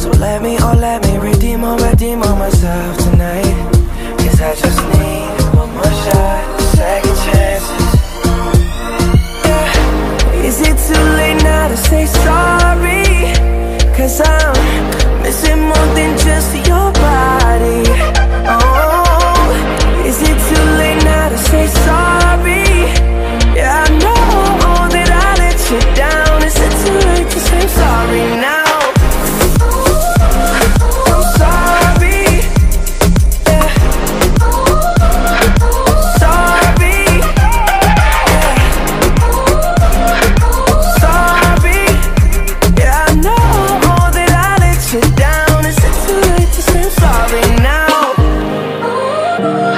So let me, oh let me redeem or redeem on myself tonight.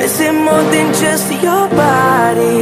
missing more than just your body.